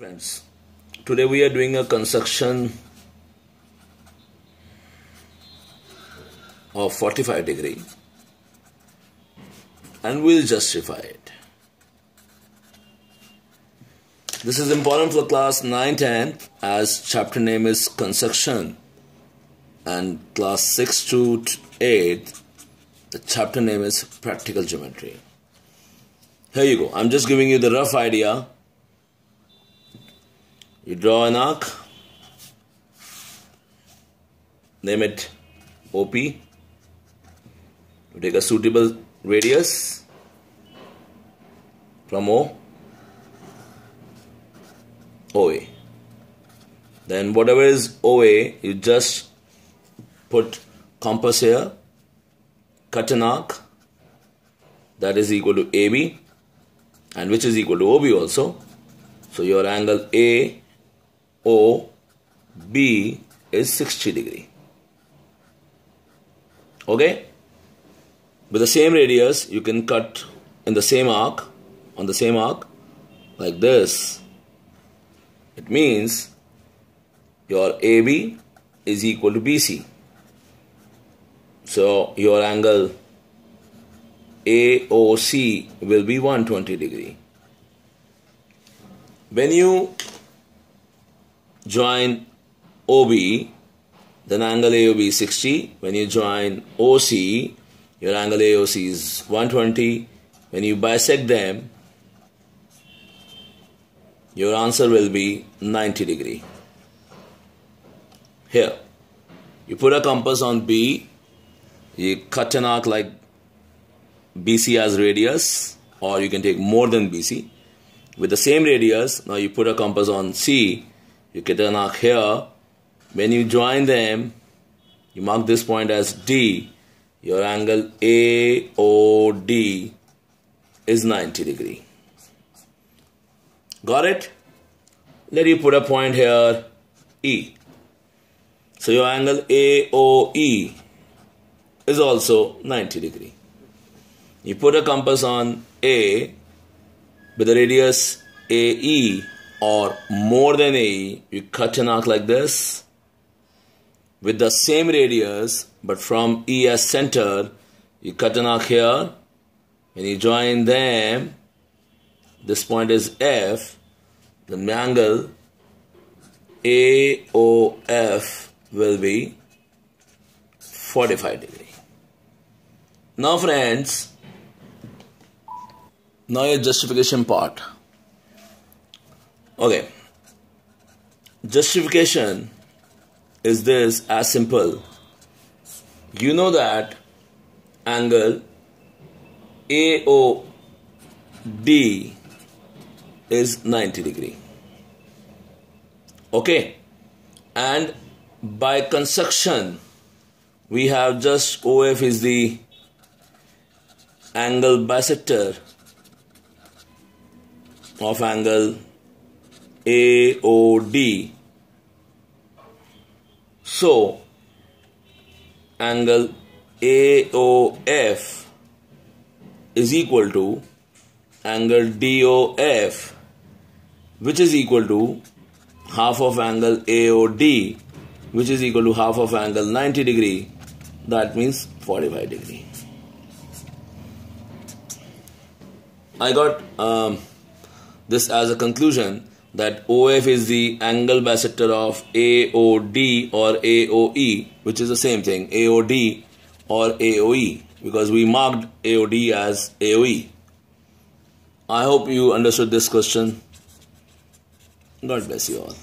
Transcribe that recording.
Friends, today we are doing a construction of 45 degree and we'll justify it. This is important for class 9 10 as chapter name is construction and class 6 to 8 the chapter name is practical geometry. Here you go. I'm just giving you the rough idea you draw an arc, name it OP, you take a suitable radius from O, OA. Then whatever is OA, you just put compass here, cut an arc that is equal to AB and which is equal to OB also. So your angle A O B is 60 degree. Okay? With the same radius, you can cut in the same arc, on the same arc, like this. It means your AB is equal to BC. So your angle AOC will be 120 degree. When you join OB, then angle AOB is 60. When you join OC, your angle AOC is 120. When you bisect them, your answer will be 90 degree. Here, you put a compass on B, you cut an arc like BC as radius, or you can take more than BC. With the same radius, now you put a compass on C, you get an arc here. When you join them, you mark this point as D. Your angle AOD is 90 degree. Got it? Let you put a point here E. So your angle AOE is also 90 degree. You put a compass on A with the radius AE or more than AE, you cut an arc like this with the same radius but from E as center, you cut an arc here. and you join them, this point is F, the angle AOF will be 45 degree. Now friends, now your justification part. Okay. Justification is this as simple. You know that angle AOD is 90 degree. Okay. And by construction, we have just OF is the angle bisector of angle AOD. So, angle AOF is equal to angle DOF which is equal to half of angle AOD which is equal to half of angle 90 degree that means 45 degree. I got um, this as a conclusion that OF is the angle bisector of AOD or AOE, which is the same thing, AOD or AOE, because we marked AOD as AOE. I hope you understood this question. God bless you all.